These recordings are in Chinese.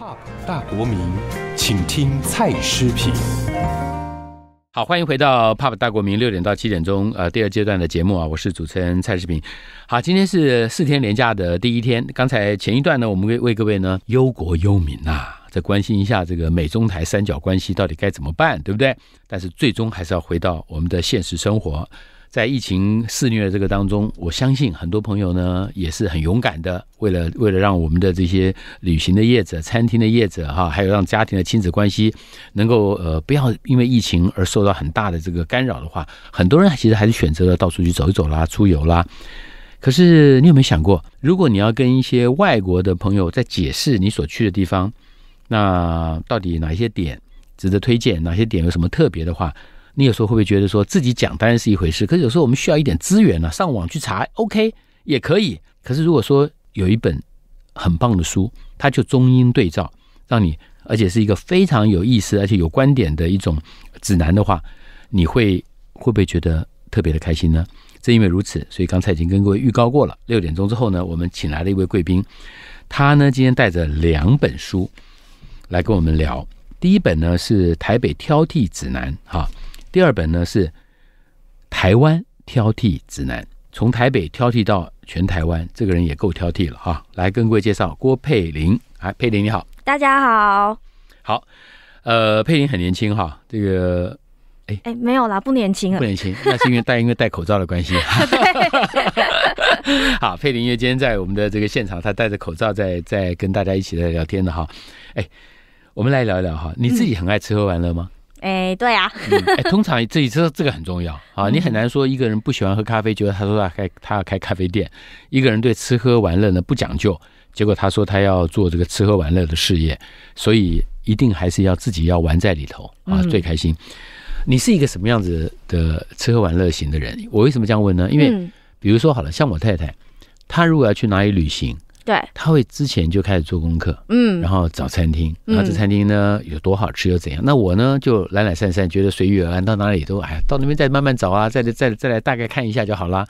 Pop 大国民，请听蔡诗评。好，欢迎回到 Pop 大国民六点到七点钟，呃，第二阶段的节目啊，我是主持人蔡世平。好，今天是四天连假的第一天。刚才前一段呢，我们为为各位呢忧国忧民呐，再关心一下这个美中台三角关系到底该怎么办，对不对？但是最终还是要回到我们的现实生活。在疫情肆虐的这个当中，我相信很多朋友呢也是很勇敢的，为了为了让我们的这些旅行的业者、餐厅的业者哈，还有让家庭的亲子关系能够呃不要因为疫情而受到很大的这个干扰的话，很多人其实还是选择了到处去走一走啦、出游啦。可是你有没有想过，如果你要跟一些外国的朋友在解释你所去的地方，那到底哪些点值得推荐，哪些点有什么特别的话？你有时候会不会觉得说自己讲当然是一回事，可是有时候我们需要一点资源呢，上网去查，OK 也可以。可是如果说有一本很棒的书，它就中英对照，让你而且是一个非常有意思而且有观点的一种指南的话，你会会不会觉得特别的开心呢？正因为如此，所以刚才已经跟各位预告过了，六点钟之后呢，我们请来了一位贵宾，他呢今天带着两本书来跟我们聊。第一本呢是《台北挑剔指南》哈。第二本呢是台湾挑剔指南，从台北挑剔到全台湾，这个人也够挑剔了哈。来跟各位介绍郭佩玲，哎，佩玲你好，大家好，好，呃，佩玲很年轻哈，这个，哎。哎，没有啦，不年轻了，不年轻，那是因为戴因为戴口罩的关系。好，佩玲因为今天在我们的这个现场，她戴着口罩在在跟大家一起在聊天的哈。哎，我们来聊一聊哈，你自己很爱吃喝玩乐吗？哎，对啊，哎，通常自己这这个很重要啊，你很难说一个人不喜欢喝咖啡，觉得他说他开他要开咖啡店；一个人对吃喝玩乐呢不讲究，结果他说他要做这个吃喝玩乐的事业，所以一定还是要自己要玩在里头啊，最开心。你是一个什么样子的吃喝玩乐型的人？我为什么这样问呢？因为比如说好了，像我太太，她如果要去哪里旅行。对，他会之前就开始做功课，嗯，然后找餐厅，然后这餐厅呢有多好吃又怎样？那我呢就懒懒散散，觉得随遇而安，到哪里都哎，到那边再慢慢找啊，再再再来大概看一下就好啦。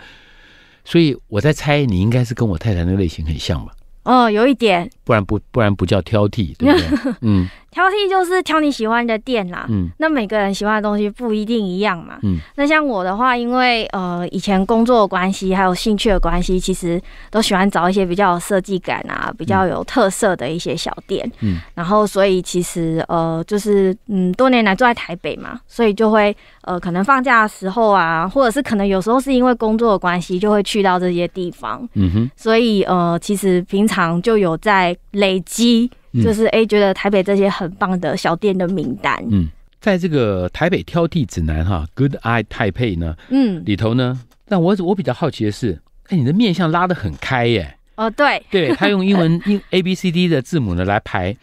所以我在猜，你应该是跟我太太那个类型很像吧？哦，有一点，不然不不然不叫挑剔，对不对？嗯。挑剔就是挑你喜欢的店啦，嗯，那每个人喜欢的东西不一定一样嘛，嗯，那像我的话，因为呃以前工作的关系，还有兴趣的关系，其实都喜欢找一些比较有设计感啊、比较有特色的一些小店，嗯，然后所以其实呃就是嗯多年来住在台北嘛，所以就会呃可能放假的时候啊，或者是可能有时候是因为工作的关系，就会去到这些地方，嗯哼，所以呃其实平常就有在累积。就是哎，觉得台北这些很棒的小店的名单。嗯，在这个台北挑剔指南哈，Good Eye Taipei 呢，嗯，里头呢，但我我比较好奇的是，哎，你的面相拉的很开耶。哦，对，对他用英文英 A B C D 的字母呢来排，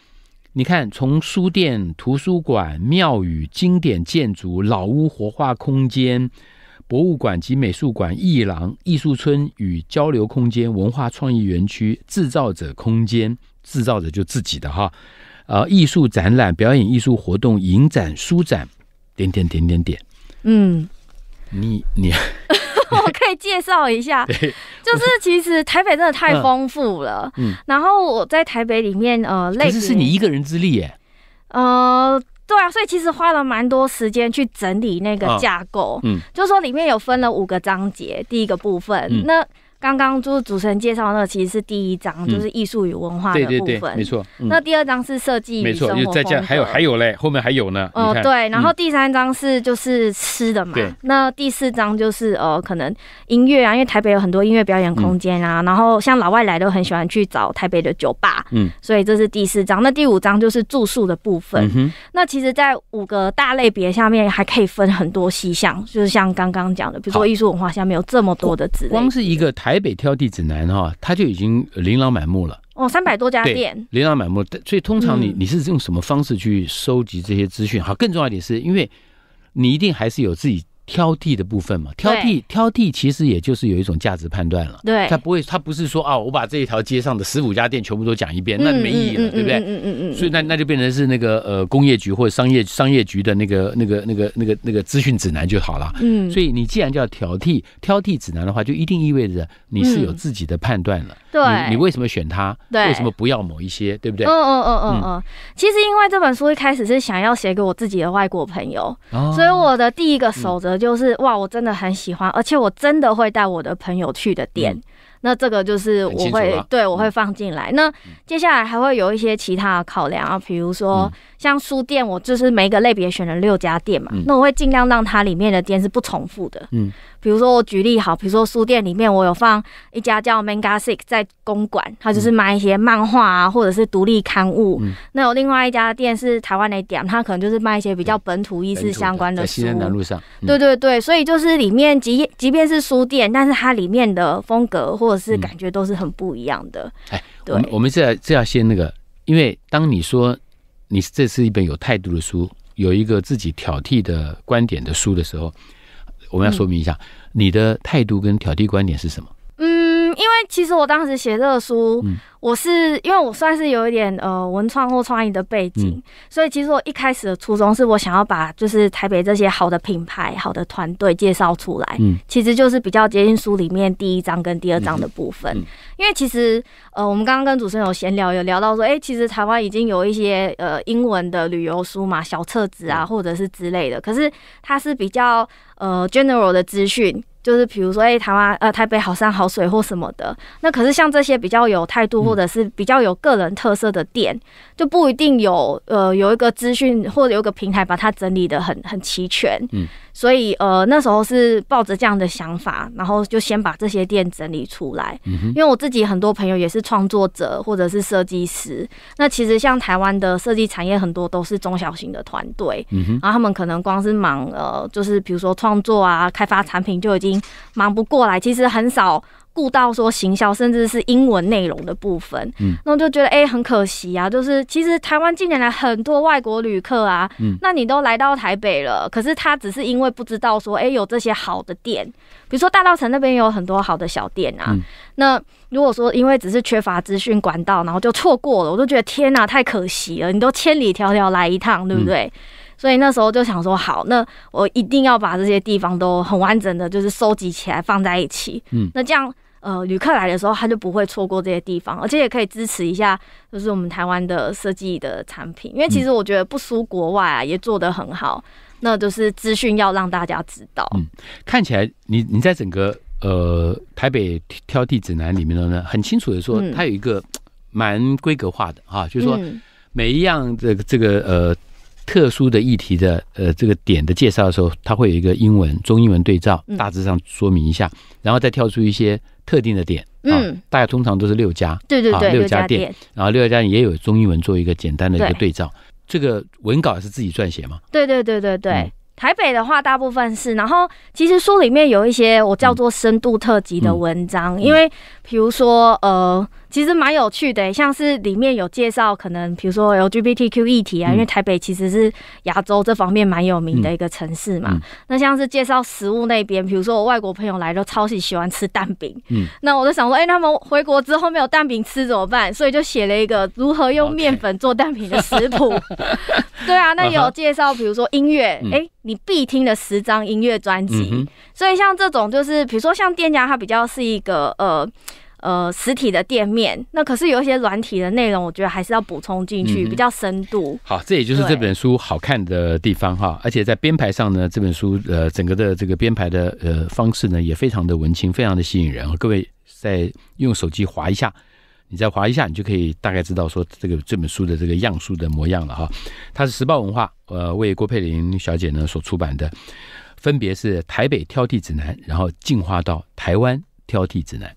你看从书店、图书馆、庙宇、经典建筑、老屋活化空间、博物馆及美术馆、艺廊、艺术村与交流空间、文化创意园区、制造者空间。制造者就自己的哈，呃，艺术展览、表演艺术活动、影展、书展，点点点点点。嗯，你你，我可以介绍一下，就是其实台北真的太丰富了。嗯，然后我在台北里面，呃，类似是你一个人之力耶。呃，对啊，所以其实花了蛮多时间去整理那个架构。嗯，就是说里面有分了五个章节，第一个部分那。刚刚就是主持人介绍那个，其实是第一章，就是艺术与文化的部分，没错。那第二章是设计与生活再加还有还有嘞，后面还有呢。哦，对。然后第三章是就是吃的嘛。那第四章就是呃，可能音乐啊，因为台北有很多音乐表演空间啊。然后像老外来都很喜欢去找台北的酒吧。嗯。所以这是第四章。那第五章就是住宿的部分。嗯那其实，在五个大类别下面，还可以分很多细项，就是像刚刚讲的，比如说艺术文化下面有这么多的字。光是一个台。台北挑地指南哈，它就已经琳琅满目了哦，三百多家店，琳琅满目。所以通常你你是用什么方式去收集这些资讯？好，更重要一点是因为你一定还是有自己挑剔的部分嘛，挑剔挑剔其实也就是有一种价值判断了。对，他不会，他不是说啊，我把这一条街上的十五家店全部都讲一遍，那没意义了，对不对？嗯嗯嗯。所以那那就变成是那个呃工业局或者商业商业局的那个那个那个那个那个资讯指南就好了。嗯。所以你既然叫挑剔挑剔指南的话，就一定意味着你是有自己的判断了。对。你你为什么选它？对。为什么不要某一些？对不对？嗯嗯嗯嗯嗯。其实因为这本书一开始是想要写给我自己的外国朋友，所以我的第一个守则就是哇，我真的很喜欢，而且我真的会带我的朋友去的店。那这个就是我会对我会放进来。那接下来还会有一些其他的考量啊，比如说像书店，我就是每个类别选了六家店嘛，那我会尽量让它里面的店是不重复的。嗯。比如说我举例好，比如说书店里面我有放一家叫 Manga Six 在公馆，它就是卖一些漫画啊，或者是独立刊物。那有另外一家店是台湾的店，它可能就是卖一些比较本土意识相关的书。西南路上。对对对，所以就是里面即即便是书店，但是它里面的风格或者是感觉都是很不一样的。哎，我们我们这要是要先那个，因为当你说你这是一本有态度的书，有一个自己挑剔的观点的书的时候。我们要说明一下，你的态度跟挑剔观点是什么？嗯，因为其实我当时写这个书。我是因为我算是有一点呃文创或创意的背景，所以其实我一开始的初衷是我想要把就是台北这些好的品牌、好的团队介绍出来。嗯，其实就是比较接近书里面第一章跟第二章的部分。因为其实呃我们刚刚跟主持人有闲聊，有聊到说，哎，其实台湾已经有一些呃英文的旅游书嘛，小册子啊，或者是之类的，可是它是比较呃 general 的资讯。就是比如说，哎，台湾呃，台北好山好水或什么的，那可是像这些比较有态度或者是比较有个人特色的店，就不一定有呃有一个资讯或者有一个平台把它整理的很很齐全。嗯。所以，呃，那时候是抱着这样的想法，然后就先把这些店整理出来。因为我自己很多朋友也是创作者或者是设计师，那其实像台湾的设计产业很多都是中小型的团队，然后他们可能光是忙呃，就是比如说创作啊、开发产品就已经忙不过来，其实很少。顾到说行销，甚至是英文内容的部分，嗯，那我就觉得哎，很可惜啊。就是其实台湾近年来很多外国旅客啊，嗯，那你都来到台北了，可是他只是因为不知道说，哎，有这些好的店，比如说大道城那边有很多好的小店啊。那如果说因为只是缺乏资讯管道，然后就错过了，我就觉得天哪，太可惜了。你都千里迢迢来一趟，对不对？所以那时候就想说，好，那我一定要把这些地方都很完整的，就是收集起来放在一起。嗯，那这样。呃，旅客来的时候，他就不会错过这些地方，而且也可以支持一下，就是我们台湾的设计的产品。因为其实我觉得不输国外啊，也做得很好。那就是资讯要让大家知道。嗯，看起来你你在整个呃台北挑剔指南里面呢，很清楚的说，它有一个蛮规格化的哈，就是说每一样这个这个呃。特殊的议题的呃这个点的介绍的时候，它会有一个英文中英文对照，大致上说明一下，然后再跳出一些特定的点。嗯，大概通常都是六家，对对对，六家店，然后六家店也有中英文做一个简单的一个对照。这个文稿是自己撰写吗？对对对对对，台北的话大部分是，然后其实书里面有一些我叫做深度特辑的文章，因为比如说呃。其实蛮有趣的，像是里面有介绍，可能比如说 LGBTQ 议题啊，因为台北其实是亚洲这方面蛮有名的一个城市嘛。那像是介绍食物那边，比如说我外国朋友来都超级喜欢吃蛋饼，嗯，那我就想说，哎，他们回国之后没有蛋饼吃怎么办？所以就写了一个如何用面粉做蛋饼的食谱。对啊，那有介绍，比如说音乐，哎，你必听的十张音乐专辑。所以像这种就是，比如说像店家，他比较是一个呃。呃，实体的店面，那可是有一些软体的内容，我觉得还是要补充进去，比较深度。好，这也就是这本书好看的地方哈。而且在编排上呢，这本书呃，整个的这个编排的呃方式呢，也非常的文青，非常的吸引人。各位在用手机划一下，你再划一下，你就可以大概知道说这个这本书的这个样书的模样了哈。它是时报文化呃为郭佩玲小姐呢所出版的，分别是台北挑剔指南，然后进化到台湾挑剔指南。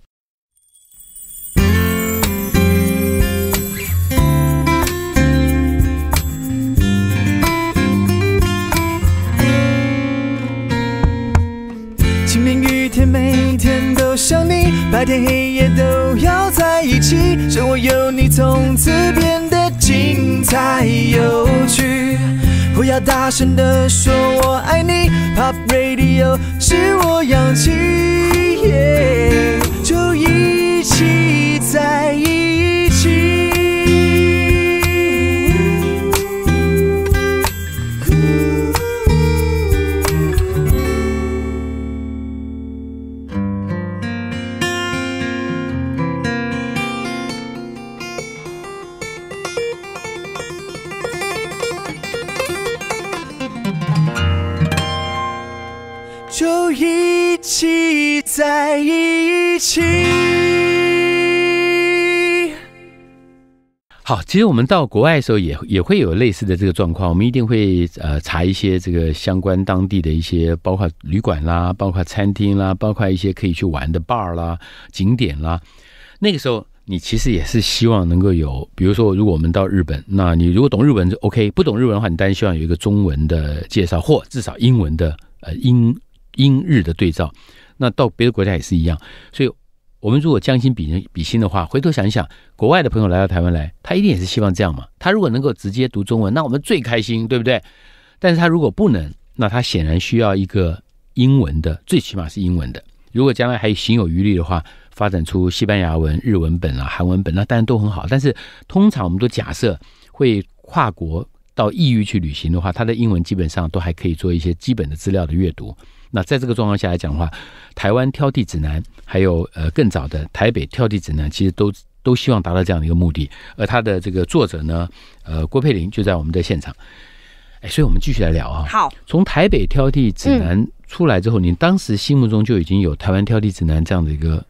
我想你，白天黑夜都要在一起，生活有你从此变得精彩有趣。不要大声的说我爱你，Pop Radio。理由是我氧气，就一起在一起。就一起在一起。好，其实我们到国外的时候也也会有类似的这个状况，我们一定会呃查一些这个相关当地的一些，包括旅馆啦，包括餐厅啦，包括一些可以去玩的 bar 啦、景点啦。那个时候你其实也是希望能够有，比如说如果我们到日本，那你如果懂日文就 OK，不懂日文的话，你当然希望有一个中文的介绍，或至少英文的呃英。英日的对照，那到别的国家也是一样，所以我们如果将心比人比心的话，回头想一想，国外的朋友来到台湾来，他一定也是希望这样嘛。他如果能够直接读中文，那我们最开心，对不对？但是他如果不能，那他显然需要一个英文的，最起码是英文的。如果将来还行有余力的话，发展出西班牙文、日文本啊、韩文本，那当然都很好。但是通常我们都假设会跨国到异域去旅行的话，他的英文基本上都还可以做一些基本的资料的阅读。那在这个状况下来讲的话，台湾挑剔指南，还有呃更早的台北挑剔指南，其实都都希望达到这样的一个目的。而他的这个作者呢，呃郭佩玲就在我们的现场。哎，所以我们继续来聊啊。好，从台北挑剔指南出来之后，你当时心目中就已经有台湾挑剔指南这样的一个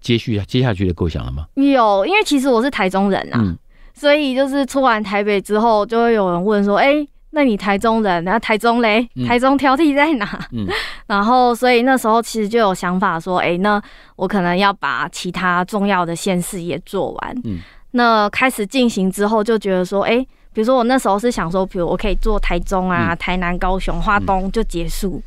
接续接下去的构想了吗？有，因为其实我是台中人啊，所以就是出完台北之后，就会有人问说，哎。那你台中人，那台中嘞？台中挑剔在哪？嗯，然后所以那时候其实就有想法说，哎，那我可能要把其他重要的县市也做完。嗯，那开始进行之后，就觉得说，哎，比如说我那时候是想说，比如我可以做台中啊、台南、高雄、花东就结束。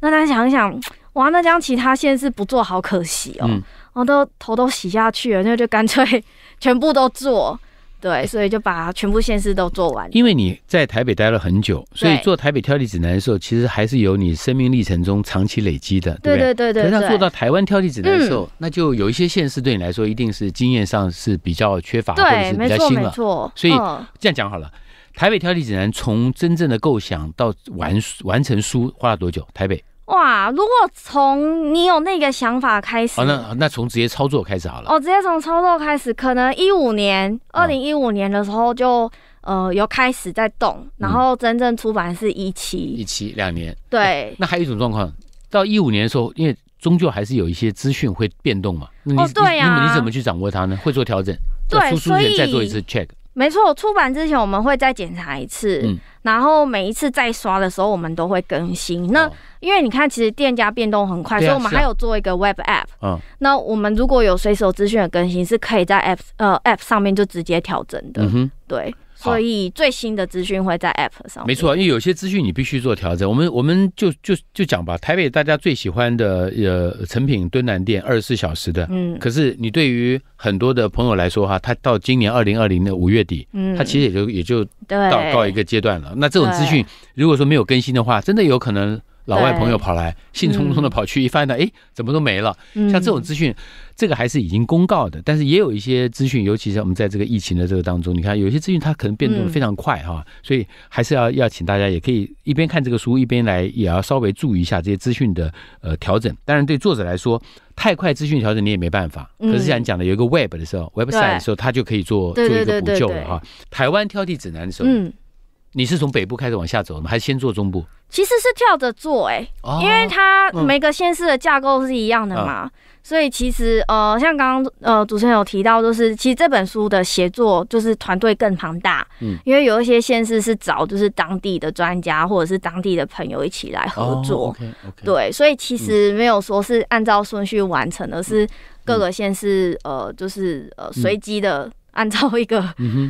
那大家想一想，哇，那这样其他县市不做好可惜哦，我都头都洗下去了，那就干脆 全部都做。对，所以就把全部县市都做完。因为你在台北待了很久，所以做台北挑剔指南的时候，其实还是有你生命历程中长期累积的，对不对？对对对。可是做到台湾挑剔指南的时候，那就有一些县市对你来说，一定是经验上是比较缺乏，或者是比较新了。错，所以这样讲好了，台北挑剔指南从真正的构想到完完成书花了多久？台北。哇！如果从你有那个想法开始，哦，那那从直接操作开始好了。哦，直接从操作开始，可能一五年，二零一五年的时候就呃有开始在动，然后真正出版是一期，一期两年。对。那还有一种状况，到一五年的时候，因为终究还是有一些资讯会变动嘛。哦，对呀。你怎么去掌握它呢？会做调整。对，所以再做一次 check。没错，出版之前我们会再检查一次，嗯，然后每一次再刷的时候，我们都会更新。那因为你看，其实店家变动很快，所以我们还有做一个 web app。嗯，那我们如果有随手资讯的更新，是可以在 app 呃 app 上面就直接调整的。嗯哼，对。所以最新的资讯会在 App 上。没错，因为有些资讯你必须做调整。我们我们就就就讲吧，台北大家最喜欢的呃成品敦南店二十四小时的，嗯，可是你对于很多的朋友来说哈，他到今年二零二零的五月底，嗯，他其实也就也就到到一个阶段了。那这种资讯如果说没有更新的话，真的有可能。老外朋友跑来，兴冲冲的跑去，一发现，哎，怎么都没了。像这种资讯，这个还是已经公告的，但是也有一些资讯，尤其是我们在这个疫情的这个当中，你看有些资讯它可能变动的非常快哈，所以还是要要请大家也可以一边看这个书，一边来也要稍微注意一下这些资讯的呃调整。当然，对作者来说，太快资讯调整你也没办法。可是像你讲的，有一个 Web 的时候，Website 的时候，它就可以做做一个补救了哈。台湾挑剔指南的时候，你是从北部开始往下走吗？还是先做中部？其实是跳着做哎，因为它每个县市的架构是一样的嘛，所以其实呃，像刚刚呃主持人有提到，就是其实这本书的协作就是团队更庞大，嗯，因为有一些县市是找就是当地的专家或者是当地的朋友一起来合作，对，所以其实没有说是按照顺序完成而，是各个县市呃就是呃随机的按照一个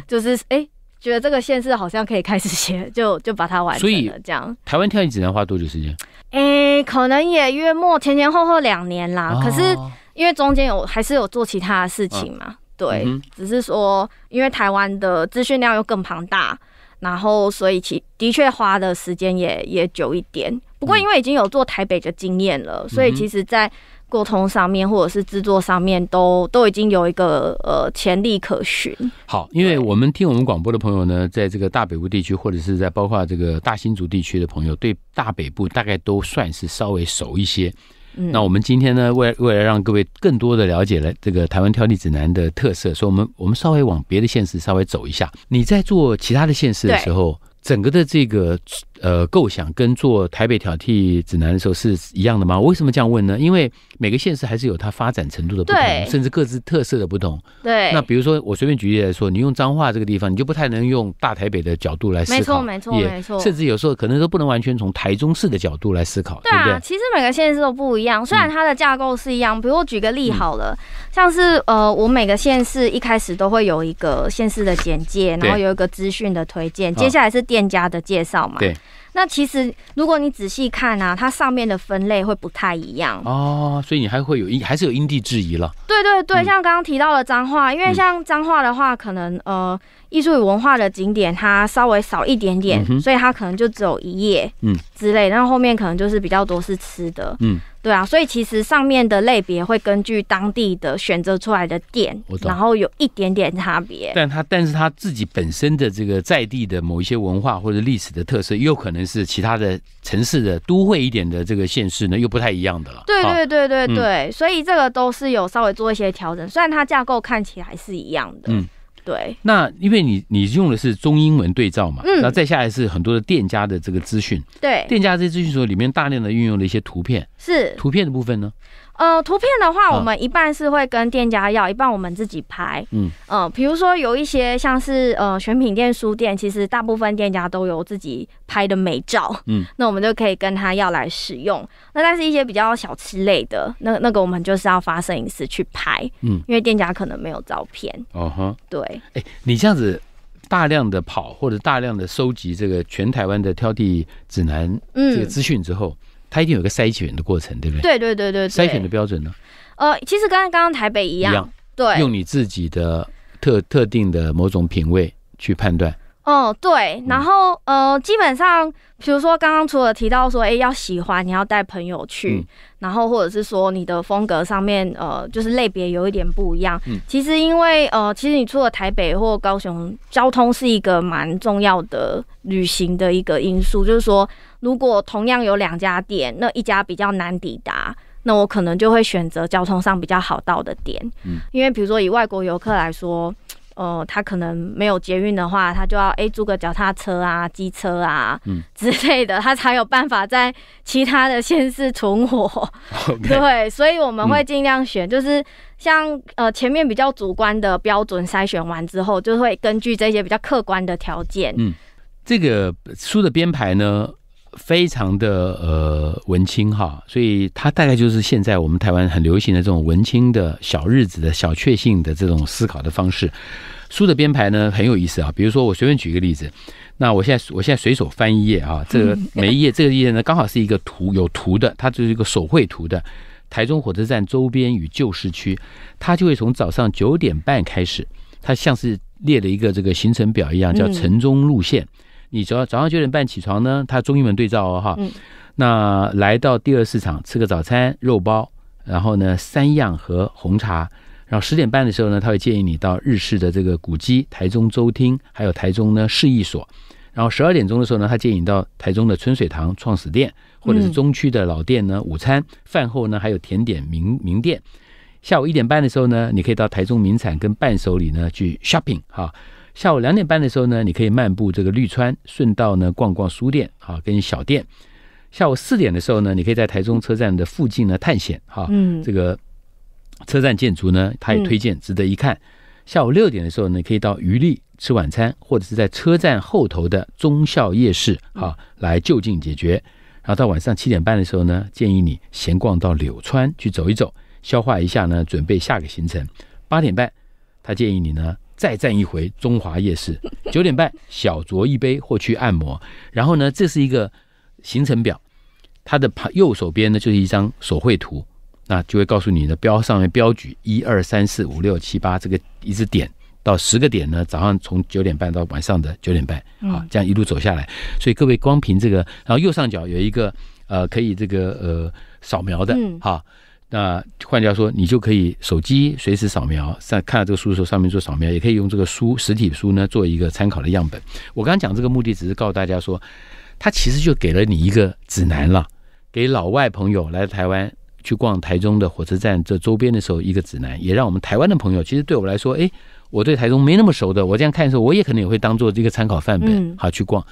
就是哎。觉得这个县市好像可以开始写，就就把它完成了。这样，台湾挑剔只能花多久时间？诶，可能也月末前前后后两年啦。可是因为中间有还是有做其他的事情嘛，对，只是说因为台湾的资讯量又更庞大，然后所以其的确花的时间也也久一点。不过因为已经有做台北的经验了，所以其实在沟通上面或者是制作上面都都已经有一个呃潜力可循。好，因为我们听我们广播的朋友呢，在这个大北部地区或者是在包括这个大新竹地区的朋友，对大北部大概都算是稍微熟一些。那我们今天呢，为为了让各位更多的了解了这个台湾挑剔指南的特色，所以我们我们稍微往别的县市稍微走一下。你在做其他的县市的时候。整个的这个呃构想跟做台北挑剔指南的时候是一样的吗？为什么这样问呢？因为每个县市还是有它发展程度的不同，甚至各自特色的不同。对。那比如说，我随便举例来说，你用彰化这个地方，你就不太能用大台北的角度来思考。没错，没错，没错。甚至有时候可能都不能完全从台中市的角度来思考。对啊，其实每个县市都不一样，虽然它的架构是一样。比如我举个例好了，像是呃，我每个县市一开始都会有一个县市的简介，然后有一个资讯的推荐，接下来是店家的介绍。嘛？对，那其实如果你仔细看啊，它上面的分类会不太一样。哦，所以你还会有因还是有因地制宜了。对对对，像刚刚提到的脏话，因为像脏话的话，可能呃艺术与文化的景点它稍微少一点点，所以它可能就只有一页嗯之类，然后后面可能就是比较多是吃的嗯。对啊，所以其实上面的类别会根据当地的选择出来的店，然后有一点点差别。但它但是它自己本身的这个在地的某一些文化或者历史的特色，又可能是其他的城市的都会一点的这个县市呢，又不太一样的了。对对对对对，所以这个都是有稍微做一些调整，虽然它架构看起来是一样的。嗯。对，那因为你你用的是中英文对照嘛，嗯，然后再下来是很多的店家的这个资讯，对，店家这些资讯所里面大量的运用了一些图片，是。图片的部分呢。呃，图片的话，我们一半是会跟店家要，一半我们自己拍。嗯，呃，比如说有一些像是呃选品店、书店，其实大部分店家都有自己拍的美照。嗯，那我们就可以跟他要来使用。那但是一些比较小吃类的，那那个我们就是要发摄影师去拍。嗯，因为店家可能没有照片。哦哈，对。哎，你这样子大量的跑或者大量的收集这个全台湾的挑剔指南这个资讯之后。它一定有个筛选的过程，对不对？对对对对。筛选的标准呢？呃，其实跟刚刚台北一样，对，用你自己的特特定的某种品味去判断。哦，对，然后呃，基本上，比如说刚刚除了提到说，哎，要喜欢，你要带朋友去，然后或者是说你的风格上面，呃，就是类别有一点不一样。嗯，其实因为呃，其实你出了台北或高雄，交通是一个蛮重要的旅行的一个因素，就是说，如果同样有两家店，那一家比较难抵达，那我可能就会选择交通上比较好到的点。嗯，因为比如说以外国游客来说。呃，他可能没有捷运的话，他就要哎租个脚踏车啊、机车啊之类的，他才有办法在其他的县市存活。对，所以我们会尽量选，就是像呃前面比较主观的标准筛选完之后，就会根据这些比较客观的条件。嗯，这个书的编排呢，非常的呃文青哈，所以它大概就是现在我们台湾很流行的这种文青的小日子的小确幸的这种思考的方式。书的编排呢很有意思啊，比如说我随便举一个例子，那我现在我现在随手翻一页啊，这个每一页这个页呢刚好是一个图有图的，它就是一个手绘图的台中火车站周边与旧市区，它就会从早上九点半开始，它像是列了一个这个行程表一样，叫城中路线。你只要早上九点半起床呢，他中英文对照哦哈，那来到第二市场吃个早餐肉包，然后呢三样和红茶。然后十点半的时候呢，他会建议你到日式的这个古迹台中州厅，还有台中呢市役所。然后十二点钟的时候呢，他建议你到台中的春水堂创始店，或者是中区的老店呢午餐饭后呢还有甜点名名店。下午一点半的时候呢，你可以到台中名产跟伴手礼呢去 shopping 哈。下午两点半的时候呢，你可以漫步这个绿川，顺道呢逛逛书店啊跟小店。下午四点的时候呢，你可以在台中车站的附近呢探险哈。嗯，这个。车站建筑呢，他也推荐值得一看。下午六点的时候呢，可以到余力吃晚餐，或者是在车站后头的忠孝夜市，啊，来就近解决。然后到晚上七点半的时候呢，建议你闲逛到柳川去走一走，消化一下呢，准备下个行程。八点半，他建议你呢再站一回中华夜市。九点半小酌一杯或去按摩。然后呢，这是一个行程表，它的旁右手边呢就是一张手绘图。那就会告诉你的标上面标举一二三四五六七八这个一直点到十个点呢，早上从九点半到晚上的九点半，啊，这样一路走下来。所以各位光凭这个，然后右上角有一个呃可以这个呃扫描的，哈，那换句话说，你就可以手机随时扫描，在看到这个书的时候，上面做扫描，也可以用这个书实体书呢做一个参考的样本。我刚刚讲这个目的，只是告诉大家说，它其实就给了你一个指南了，给老外朋友来台湾。去逛台中的火车站这周边的时候，一个指南，也让我们台湾的朋友，其实对我来说，哎，我对台中没那么熟的，我这样看的时候，我也可能也会当做这个参考范本，好去逛，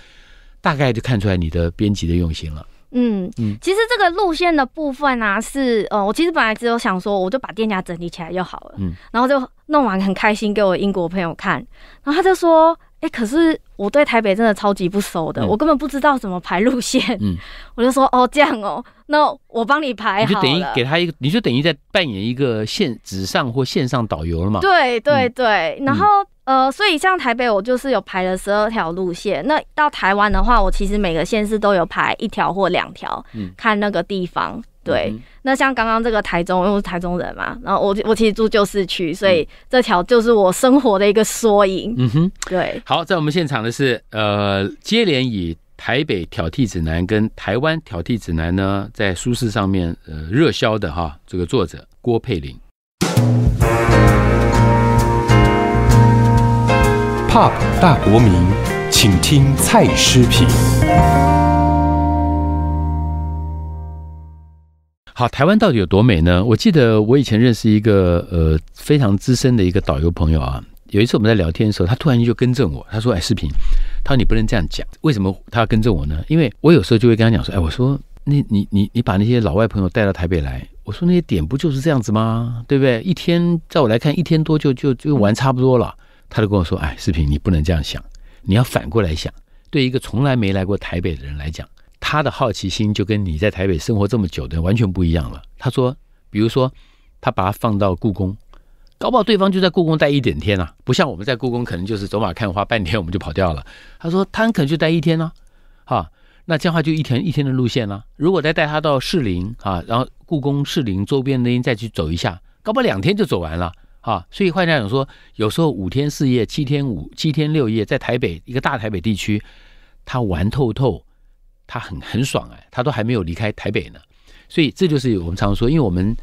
大概就看出来你的编辑的用心了。嗯嗯，其实这个路线的部分啊，是呃，我其实本来只有想说，我就把店家整理起来就好了，嗯，然后就弄完很开心给我英国朋友看，然后他就说。哎，可是我对台北真的超级不熟的，我根本不知道怎么排路线。嗯，我就说哦这样哦，那我帮你排好了。就等于给他一个，你就等于在扮演一个线纸上或线上导游了嘛。对对对，然后呃，所以像台北我就是有排了十二条路线，那到台湾的话，我其实每个县市都有排一条或两条，嗯看那个地方。对，那像刚刚这个台中，因为我是台中人嘛，然后我我其实住旧市区，所以这条就是我生活的一个缩影。嗯哼，对。好，在我们现场的是呃，接连以台北挑剔指南跟台湾挑剔指南呢，在书市上面呃热销的哈，这个作者郭佩玲。Pop 大国民，请听蔡诗评。好，台湾到底有多美呢？我记得我以前认识一个呃非常资深的一个导游朋友啊，有一次我们在聊天的时候，他突然间就更正我，他说：“哎，视频，他说你不能这样讲，为什么他要更正我呢？因为我有时候就会跟他讲说，哎，我说你你你你把那些老外朋友带到台北来，我说那些点不就是这样子吗？对不对？一天在我来看，一天多就就就玩差不多了。他就跟我说，哎，视频你不能这样想，你要反过来想，对一个从来没来过台北的人来讲。”他的好奇心就跟你在台北生活这么久的完全不一样了。他说，比如说，他把它放到故宫，搞不好对方就在故宫待一整天啊，不像我们在故宫可能就是走马看花，半天我们就跑掉了。他说，他很可能就待一天呢，哈，那这样话就一天一天的路线了。如果再带他到士林啊，然后故宫、士林周边那边再去走一下，搞不好两天就走完了啊。所以换句话讲说，有时候五天四夜、七天五七天六夜，在台北一个大台北地区，他玩透透。他很很爽哎，他都还没有离开台北呢，所以这就是我们常说，因为我们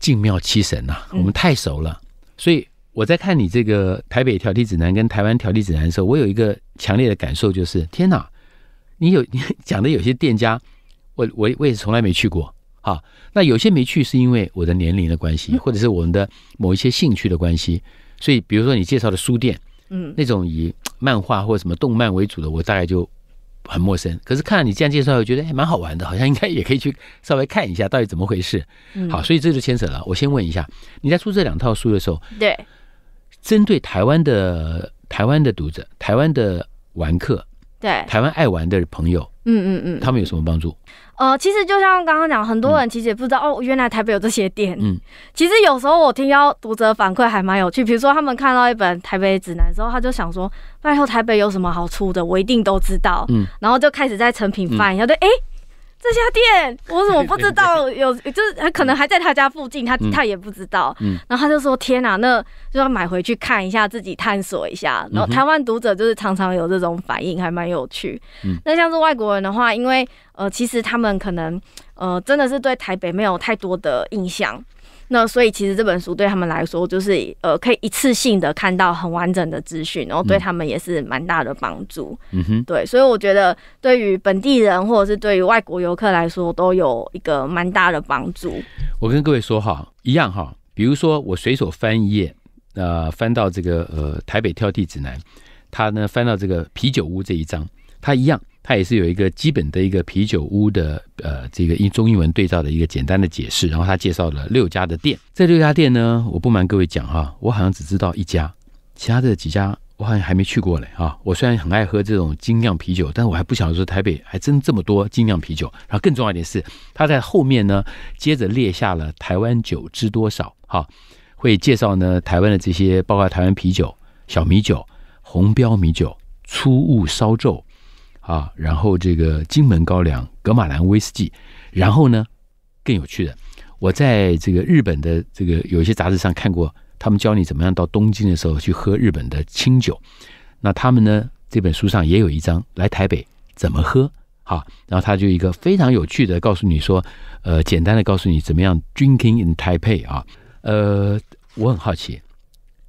静妙七神呐，我们太熟了。所以我在看你这个台北条例指南跟台湾条例指南的时候，我有一个强烈的感受，就是天哪，你有你讲的有些店家，我我我也从来没去过哈。那有些没去是因为我的年龄的关系，或者是我们的某一些兴趣的关系。所以比如说你介绍的书店，嗯，那种以漫画或者什么动漫为主的，我大概就。很陌生，可是看了你这样介绍，我觉得还蛮好玩的，好像应该也可以去稍微看一下到底怎么回事。好，所以这就牵扯了。我先问一下，你在出这两套书的时候，对，针对台湾的台湾的读者、台湾的玩客，对，台湾爱玩的朋友，嗯嗯嗯，他们有什么帮助？呃，其实就像刚刚讲，很多人其实也不知道哦，原来台北有这些店。嗯，其实有时候我听到读者反馈还蛮有趣，比如说他们看到一本台北指南之后，他就想说，拜托台北有什么好出的，我一定都知道。嗯，然后就开始在成品翻一下，对，哎。这家店我怎么不知道？有 就是他可能还在他家附近，他他也不知道。然后他就说：“天哪，那就要买回去看一下，自己探索一下。”然后台湾读者就是常常有这种反应，还蛮有趣。那像是外国人的话，因为呃，其实他们可能呃，真的是对台北没有太多的印象。那所以其实这本书对他们来说，就是呃可以一次性的看到很完整的资讯，然后对他们也是蛮大的帮助。嗯哼，对，所以我觉得对于本地人或者是对于外国游客来说，都有一个蛮大的帮助。我跟各位说哈，一样哈，比如说我随手翻一页，呃，翻到这个呃台北挑剔指南，他呢翻到这个啤酒屋这一章，他一样。它也是有一个基本的一个啤酒屋的呃这个英中英文对照的一个简单的解释，然后他介绍了六家的店。这六家店呢，我不瞒各位讲哈，我好像只知道一家，其他的几家我好像还没去过嘞哈。我虽然很爱喝这种精酿啤酒，但我还不晓得说台北还真这么多精酿啤酒。然后更重要一点是，他在后面呢接着列下了台湾酒知多少哈，会介绍呢台湾的这些包括台湾啤酒、小米酒、红标米酒、粗雾烧酎。啊，然后这个金门高粱、格马兰威士忌，然后呢，更有趣的，我在这个日本的这个有一些杂志上看过他们教你怎么样到东京的时候去喝日本的清酒。那他们呢，这本书上也有一章来台北怎么喝，好，然后他就一个非常有趣的告诉你说，呃，简单的告诉你怎么样 drinking in Taipei 啊，呃，我很好奇，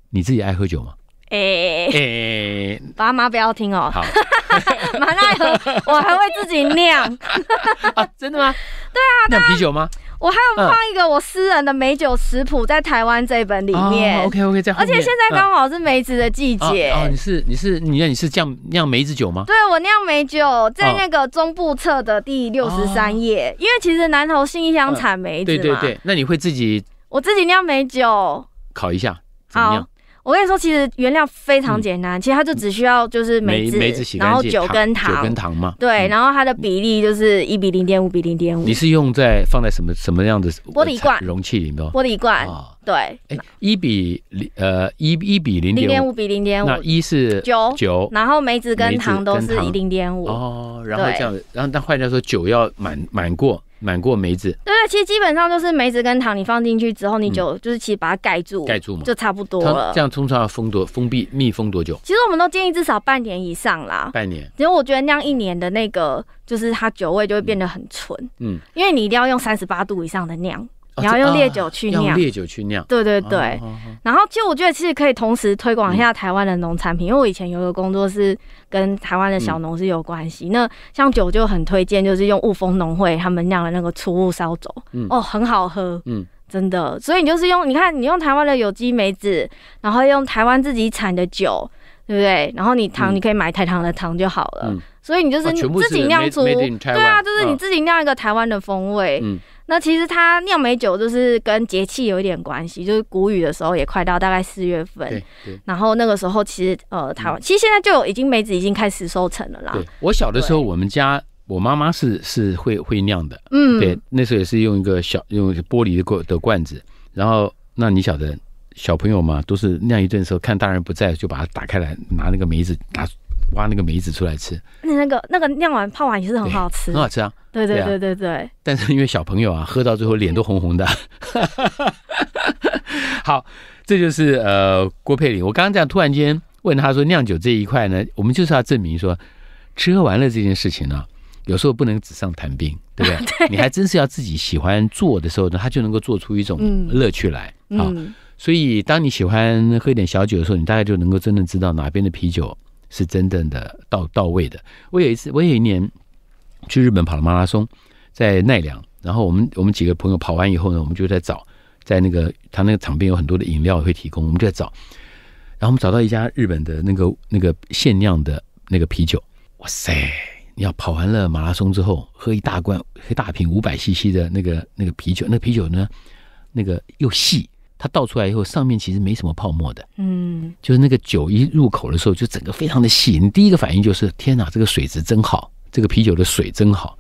你自己爱喝酒吗？哎哎，爸妈不要听哦。好，马奈喝，我还会自己酿。啊，真的吗？对啊，酿啤酒吗？我还有放一个我私人的美酒食谱在台湾这本里面。OK OK，在而且现在刚好是梅子的季节。哦，你是你是你你是酿酿梅子酒吗？对，我酿梅酒在那个中部册的第六十三页，因为其实南投信义乡产梅子对对对，那你会自己？我自己酿梅酒，烤一下，怎么样？我跟你说，其实原料非常简单，其实它就只需要就是梅子梅子，然后酒跟糖，酒跟糖嘛。对，然后它的比例就是一比零点五比零点五。你是用在放在什么什么样的玻璃罐容器里面？玻璃罐。对。哎，一比零呃一一比零点五比零点五。那一是酒酒，然后梅子跟糖都是一零点五。哦，然后这样子，然后但换句话说，酒要满满过。满过梅子，对对，其实基本上就是梅子跟糖，你放进去之后，你就就是其实把它盖住，盖住嘛，就差不多了。这样通常要封多封闭密封多久？其实我们都建议至少半年以上啦。半年，其实我觉得酿一年的那个，就是它酒味就会变得很纯。嗯，因为你一定要用三十八度以上的酿。你要用烈酒去酿，烈酒去酿，对对对。然后，其实我觉得其实可以同时推广一下台湾的农产品，因为我以前有个工作是跟台湾的小农是有关系。那像酒就很推荐，就是用雾峰农会他们酿的那个粗雾烧酒，哦，很好喝，嗯，真的。所以你就是用，你看你用台湾的有机梅子，然后用台湾自己产的酒，对不对？然后你糖你可以买台糖的糖就好了。所以你就是自己酿出，对啊，就是你自己酿一个台湾的风味。那其实它酿梅酒就是跟节气有一点关系，就是谷雨的时候也快到，大概四月份。然后那个时候其实呃台湾其实现在就已经梅子已经开始收成了啦。对，我小的时候我们家我妈妈是是会会酿的。嗯。对，那时候也是用一个小用玻璃的罐的罐子，然后那你晓得小朋友嘛，都是酿一顿的时候看大人不在，就把它打开来拿那个梅子拿。挖那个梅子出来吃，那那个那个酿完泡完也是很好吃，很好吃啊。对对对对对。但是因为小朋友啊，喝到最后脸都红红的。好，这就是呃郭佩玲。我刚刚这样突然间问他说酿酒这一块呢，我们就是要证明说吃喝玩乐这件事情呢，有时候不能纸上谈兵，对不对？对。你还真是要自己喜欢做的时候呢，他就能够做出一种乐趣来啊。所以当你喜欢喝一点小酒的时候，你大概就能够真的知道哪边的啤酒。是真正的到到位的。我有一次，我有一年去日本跑了马拉松，在奈良。然后我们我们几个朋友跑完以后呢，我们就在找，在那个他那个场边有很多的饮料会提供，我们就在找。然后我们找到一家日本的那个那个限量的那个啤酒。哇塞！你要跑完了马拉松之后，喝一大罐、一大瓶五百 CC 的那个那个啤酒，那啤酒呢，那个又细。它倒出来以后，上面其实没什么泡沫的，嗯，就是那个酒一入口的时候，就整个非常的细。你第一个反应就是天哪，这个水质真好，这个啤酒的水真好。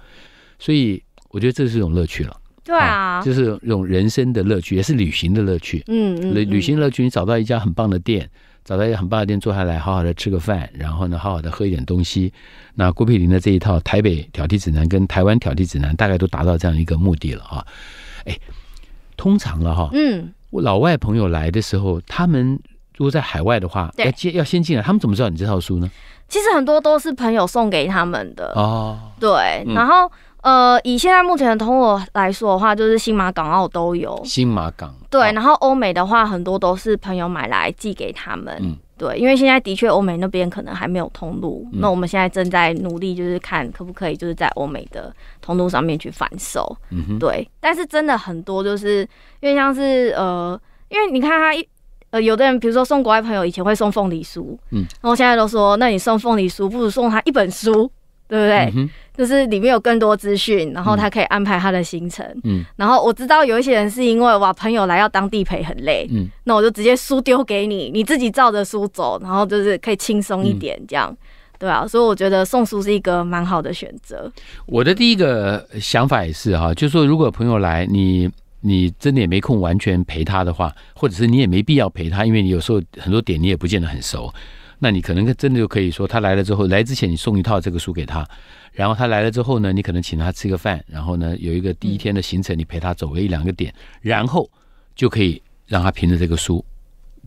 所以我觉得这是一种乐趣了。对啊，就是一种人生的乐趣，也是旅行的乐趣。嗯，旅旅行乐趣，你找到一家很棒的店，找到一个很棒的店，坐下来好好的吃个饭，然后呢，好好的喝一点东西。那郭佩玲的这一套台北挑剔指南跟台湾挑剔指南，大概都达到这样一个目的了啊。哎，通常了哈，嗯。我老外朋友来的时候，他们如果在海外的话，要进要先进来，他们怎么知道你这套书呢？其实很多都是朋友送给他们的哦。对，然后呃，以现在目前的通货来说的话，就是新马、港澳都有。新马港对，然后欧美的话，很多都是朋友买来寄给他们。嗯。对，因为现在的确欧美那边可能还没有通路，那我们现在正在努力，就是看可不可以就是在欧美的通路上面去反售。嗯对，但是真的很多，就是因为像是呃，因为你看他一呃，有的人比如说送国外朋友，以前会送凤梨酥，嗯，然后现在都说，那你送凤梨酥不如送他一本书。对不对？就是里面有更多资讯，然后他可以安排他的行程。嗯，然后我知道有一些人是因为哇，朋友来要当地陪很累。嗯，那我就直接书丢给你，你自己照着书走，然后就是可以轻松一点，这样对啊。所以我觉得送书是一个蛮好的选择。我的第一个想法也是哈，就是说如果朋友来，你你真的也没空完全陪他的话，或者是你也没必要陪他，因为你有时候很多点你也不见得很熟。那你可能真的就可以说，他来了之后，来之前你送一套这个书给他，然后他来了之后呢，你可能请他吃个饭，然后呢有一个第一天的行程，你陪他走个一两个点，然后就可以让他凭着这个书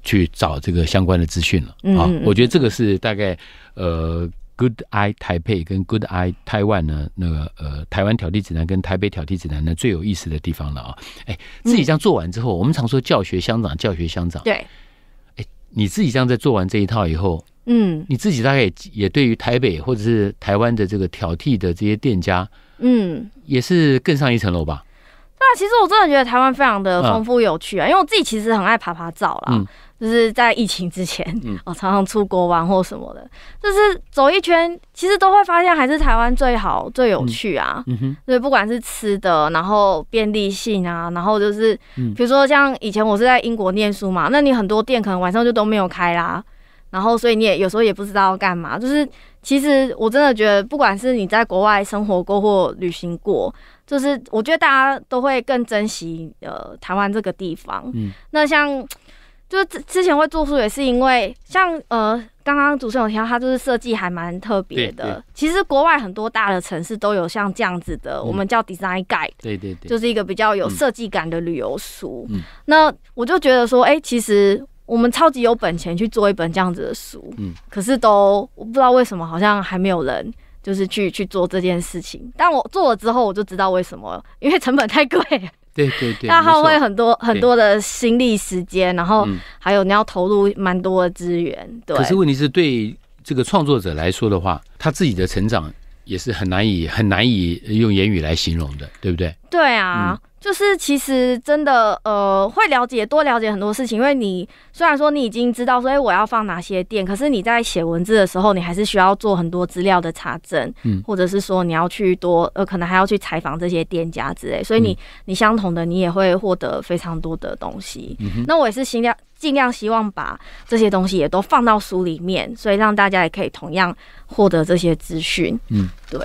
去找这个相关的资讯了啊。我觉得这个是大概呃。Good Eye 台北跟 Good Eye 台湾呢，那个呃，台湾挑剔指南跟台北挑剔指南呢，最有意思的地方了啊！哎，自己这样做完之后，我们常说教学相长，教学相长。对，哎，你自己这样在做完这一套以后，嗯，你自己大概也也对于台北或者是台湾的这个挑剔的这些店家，嗯，也是更上一层楼吧？那啊，其实我真的觉得台湾非常的丰富有趣啊，因为我自己其实很爱爬爬照啦。就是在疫情之前，我常常出国玩或什么的，就是走一圈，其实都会发现还是台湾最好、最有趣啊。嗯哼所以不管是吃的，然后便利性啊，然后就是，比如说像以前我是在英国念书嘛，那你很多店可能晚上就都没有开啦，然后所以你也有时候也不知道要干嘛。就是其实我真的觉得，不管是你在国外生活过或旅行过，就是我觉得大家都会更珍惜呃台湾这个地方。嗯，那像。就是之之前会做书，也是因为像呃，刚刚主持人有提到，它就是设计还蛮特别的。其实国外很多大的城市都有像这样子的，我们叫 design guide，对对对，就是一个比较有设计感的旅游书。那我就觉得说，哎，其实我们超级有本钱去做一本这样子的书，嗯，可是都我不知道为什么，好像还没有人就是去去做这件事情。但我做了之后，我就知道为什么，因为成本太贵。对对对，那耗费很多很多的心力时间，然后还有你要投入蛮多的资源。对，可是问题是对这个创作者来说的话，他自己的成长也是很难以很难以用言语来形容的，对不对？对啊。就是其实真的呃会了解多了解很多事情，因为你虽然说你已经知道说哎我要放哪些店，可是你在写文字的时候，你还是需要做很多资料的查证，嗯，或者是说你要去多呃可能还要去采访这些店家之类，所以你你相同的你也会获得非常多的东西。那我也是尽量尽量希望把这些东西也都放到书里面，所以让大家也可以同样获得这些资讯。嗯，对。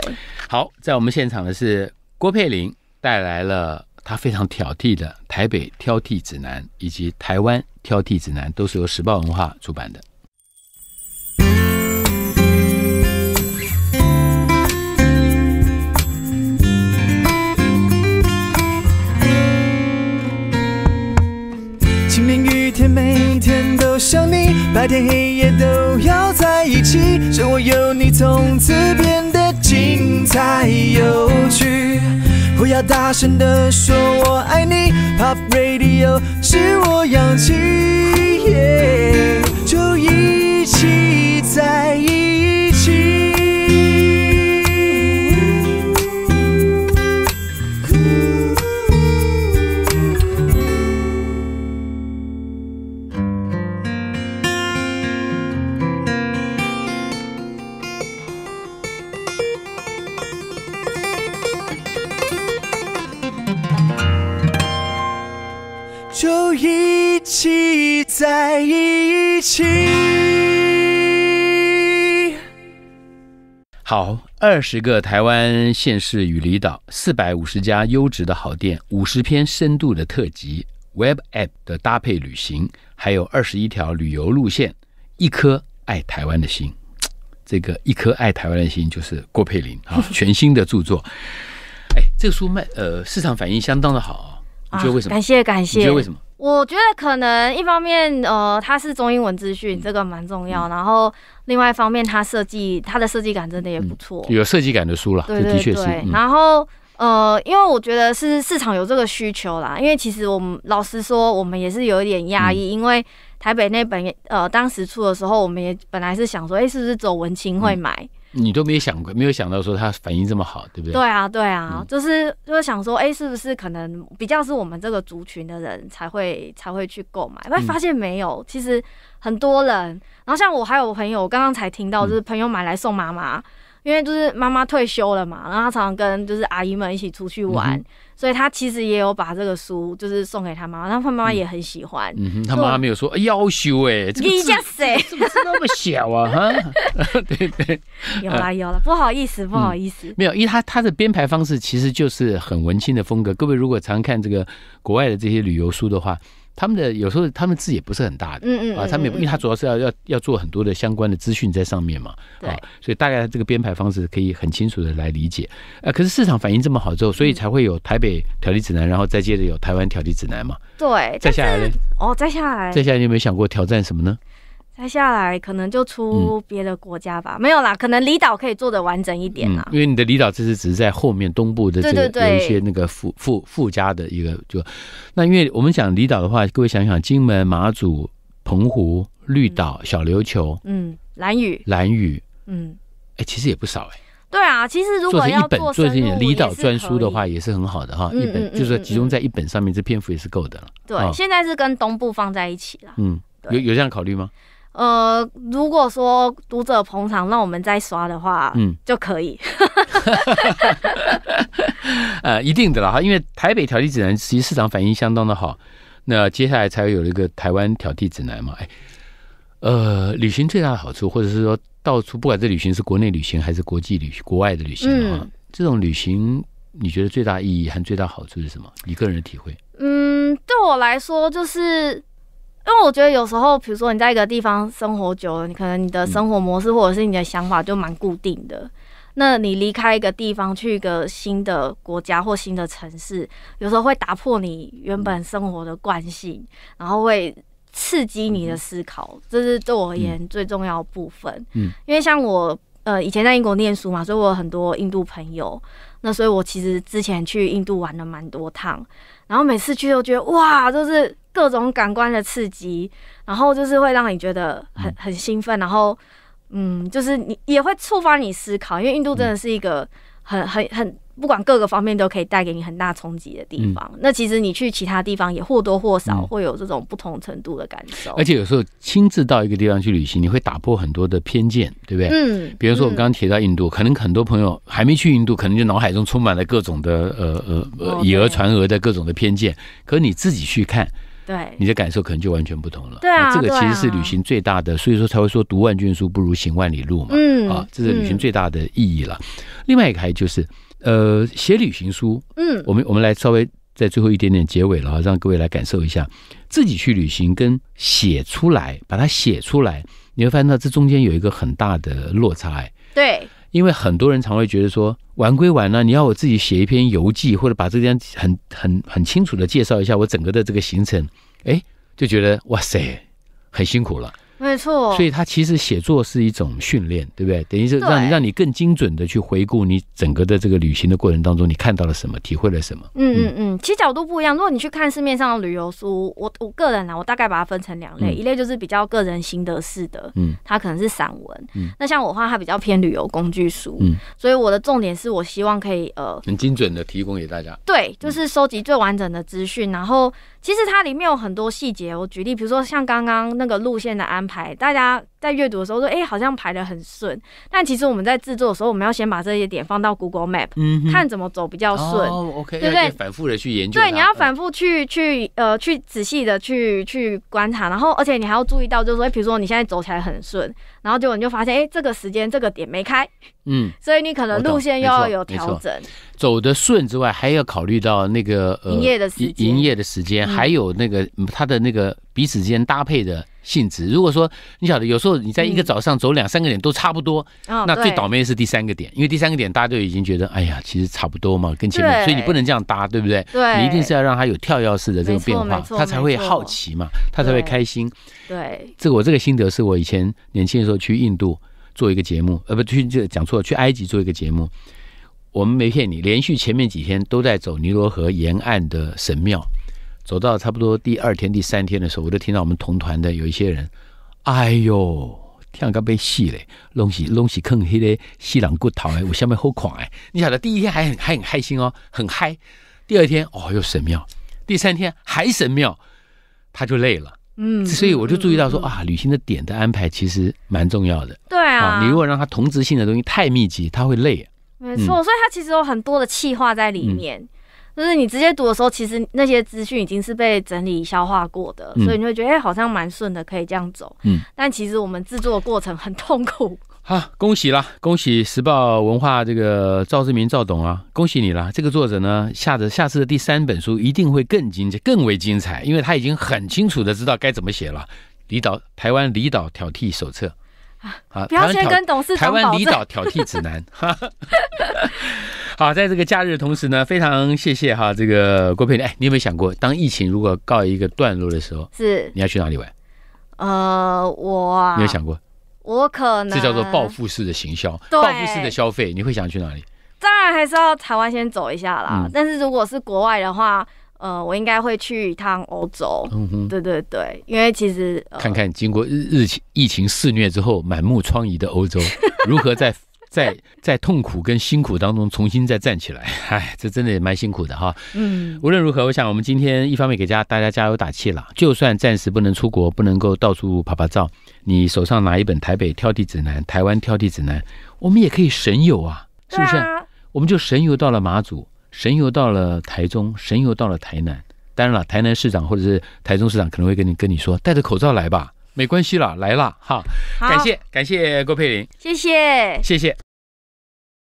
好，在我们现场的是郭佩玲带来了。他非常挑剔的《台北挑剔指南》以及《台湾挑剔指南》都是由时报文化出版的。清明雨天，每天都想你，白天黑夜都要在一起，生活有你，从此变精彩有趣。不要大声的说我爱你，Pop Radio 是我氧气，就一起在一在一起。好，二十个台湾县市与离岛，四百五十家优质的好店，五十篇深度的特辑，Web App 的搭配旅行，还有二十一条旅游路线，一颗爱台湾的心。这个一颗爱台湾的心，就是郭佩玲啊，全新的著作。哎，这个书卖呃，市场反应相当的好啊。你觉得为什么？感谢感谢。你觉得为什么？我觉得可能一方面，呃，它是中英文资讯，这个蛮重要。然后另外一方面，它设计它的设计感真的也不错，有设计感的书了，对对对是。然后呃，因为我觉得是市场有这个需求啦。因为其实我们老实说，我们也是有一点压抑，因为台北那本呃当时出的时候，我们也本来是想说，哎，是不是走文青会买？你都没有想过，没有想到说他反应这么好，对不对？对啊，对啊，就是就是想说，哎，是不是可能比较是我们这个族群的人才会才会去购买？但发现没有，其实很多人。然后像我还有朋友，我刚刚才听到，就是朋友买来送妈妈，因为就是妈妈退休了嘛，然后她常常跟就是阿姨们一起出去玩。所以她其实也有把这个书就是送给他妈妈，她妈妈也很喜欢。嗯他妈妈没有说要求哎，你家谁？是不是那么小啊？哈 对对，有啦有了，不好意思不好意思。没有，因为他他的编排方式其实就是很文青的风格。各位如果常看这个国外的这些旅游书的话，他们的有时候他们字也不是很大的，嗯嗯啊，他们因为他主要是要要要做很多的相关的资讯在上面嘛，啊，所以大概这个编排方式可以很清楚的来理解。呃，可是市场反应这么好之后，所以才会有台北条例指南，然后再接着有台湾条例指南嘛。对，再下来呢？哦，再下来，再下来，你有没有想过挑战什么呢？再下来可能就出别的国家吧，没有啦，可能离岛可以做的完整一点啦。因为你的离岛这次只是在后面东部的这个有一些那个附附附加的一个就，那因为我们讲离岛的话，各位想想，金门、马祖、澎湖、绿岛、小琉球，嗯，蓝屿、蓝屿，嗯，哎，其实也不少哎。对啊，其实如果要做做成离岛专书的话，也是很好的哈。一本就是集中在一本上面，这篇幅也是够的了。对，现在是跟东部放在一起了。嗯，有有这样考虑吗？呃，如果说读者捧场，让我们再刷的话，嗯，就可以。呃，一定的啦哈，因为台北条例指南其实市场反应相当的好，那接下来才有一个台湾条例指南嘛。哎，呃，旅行最大的好处，或者是说到处不管这旅行是国内旅行还是国际旅国外的旅行啊，这种旅行你觉得最大意义和最大好处是什么？你个人的体会？嗯，对我来说就是。因为我觉得有时候，比如说你在一个地方生活久了，你可能你的生活模式或者是你的想法就蛮固定的。那你离开一个地方，去一个新的国家或新的城市，有时候会打破你原本生活的惯性，然后会刺激你的思考，这是对我而言最重要的部分。嗯，因为像我呃以前在英国念书嘛，所以我有很多印度朋友。那所以我其实之前去印度玩了蛮多趟，然后每次去都觉得哇，就是。各种感官的刺激，然后就是会让你觉得很很兴奋，然后嗯，就是你也会触发你思考，因为印度真的是一个很很很。不管各个方面都可以带给你很大冲击的地方，那其实你去其他地方也或多或少会有这种不同程度的感受。而且有时候亲自到一个地方去旅行，你会打破很多的偏见，对不对？嗯。比如说我刚刚提到印度，可能很多朋友还没去印度，可能就脑海中充满了各种的呃呃呃以讹传讹的各种的偏见。可你自己去看，对，你的感受可能就完全不同了。对啊，这个其实是旅行最大的，所以说才会说读万卷书不如行万里路嘛。嗯。啊，这是旅行最大的意义了。另外一个还就是。呃，写旅行书，嗯，我们我们来稍微在最后一点点结尾了，让各位来感受一下自己去旅行跟写出来，把它写出来，你会发现到这中间有一个很大的落差，哎，对，因为很多人常会觉得说玩归玩呢，你要我自己写一篇游记，或者把这边很很很清楚的介绍一下我整个的这个行程，哎，就觉得哇塞，很辛苦了。没错，所以它其实写作是一种训练，对不对？等于是让你让你更精准的去回顾你整个的这个旅行的过程当中，你看到了什么，体会了什么。嗯嗯嗯，其实角度不一样。如果你去看市面上的旅游书，我我个人呢，我大概把它分成两类，一类就是比较个人心得式的，嗯，它可能是散文。嗯，那像我话，它比较偏旅游工具书。嗯，所以我的重点是我希望可以呃，很精准的提供给大家。对，就是收集最完整的资讯，然后。其实它里面有很多细节，我举例，比如说像刚刚那个路线的安排，大家在阅读的时候说，哎，好像排的很顺。但其实我们在制作的时候，我们要先把这些点放到 Google Map，看怎么走比较顺，对不对？反复的去研究。对，你要反复去去呃去仔细的去去观察，然后而且你还要注意到，就是说，比如说你现在走起来很顺，然后结果你就发现，哎，这个时间这个点没开，嗯，所以你可能路线又要有调整。走的顺之外，还要考虑到那个呃营业的时营业的时间，还有那个它的那个彼此之间搭配的性质。如果说你晓得，有时候你在一个早上走两三个点都差不多，那最倒霉的是第三个点，因为第三个点大家都已经觉得，哎呀，其实差不多嘛，跟前面，所以你不能这样搭，对不对？对，你一定是要让它有跳跃式的这种变化，他才会好奇嘛，他才会开心。对，这个我这个心得是我以前年轻的时候去印度做一个节目，呃，不去这讲错了，去埃及做一个节目。我们没骗你，连续前面几天都在走尼罗河沿岸的神庙，走到差不多第二天、第三天的时候，我就听到我们同团的有一些人，哎呦，天刚被戏嘞，弄起弄起坑黑的西朗骨头哎，我下面好狂哎！你晓得第一天还很还很开心哦，很嗨，第二天哦又神庙，第三天还神庙，他就累了，嗯，所以我就注意到说啊，旅行的点的安排其实蛮重要的，对啊，你如果让他同质性的东西太密集，他会累。没错，所以他其实有很多的气化在里面，就是你直接读的时候，其实那些资讯已经是被整理消化过的，所以你会觉得哎，好像蛮顺的，可以这样走。嗯，但其实我们制作的过程很痛苦。好，恭喜啦！恭喜时报文化这个赵志明赵董啊，恭喜你了！这个作者呢，下着下次的第三本书一定会更精彩、更为精彩，因为他已经很清楚的知道该怎么写了。离岛台湾离岛挑剔手册啊，不要先跟董事长台湾离岛挑剔指南。好，在这个假日的同时呢，非常谢谢哈这个郭佩玲。哎，你有没有想过，当疫情如果告一个段落的时候，是你要去哪里玩？呃，我你有想过？我可能这叫做报复式的行销，报复式的消费，你会想去哪里？当然还是要台湾先走一下啦。但是如果是国外的话，呃，我应该会去一趟欧洲。嗯哼，对对对，因为其实看看经过日日疫情肆虐之后满目疮痍的欧洲，如何在。在在痛苦跟辛苦当中重新再站起来，哎，这真的也蛮辛苦的哈。嗯，无论如何，我想我们今天一方面给家大家加油打气了，就算暂时不能出国，不能够到处拍拍照，你手上拿一本《台北挑剔指南》《台湾挑剔指南》，我们也可以神游啊，是不是？我们就神游到了马祖，神游到了台中，神游到了台南。当然了，台南市长或者是台中市长可能会跟你跟你说，戴着口罩来吧，没关系了，来了哈。感谢感谢郭佩玲，谢谢谢谢。